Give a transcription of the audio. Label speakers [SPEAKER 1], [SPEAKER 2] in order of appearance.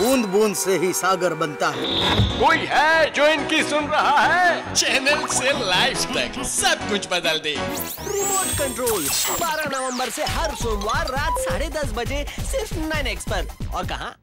[SPEAKER 1] बूंद बूंद से ही सागर बनता है।
[SPEAKER 2] कोई है जो इनकी सुन रहा है?
[SPEAKER 3] चैनल से लाइफ तक सब कुछ बदल दे।
[SPEAKER 4] रिमोट कंट्रोल 12 नवंबर से हर सोमवार रात साढ़े दस बजे सिर्फ़ नाइन एक्स पर। और कहा?